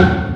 time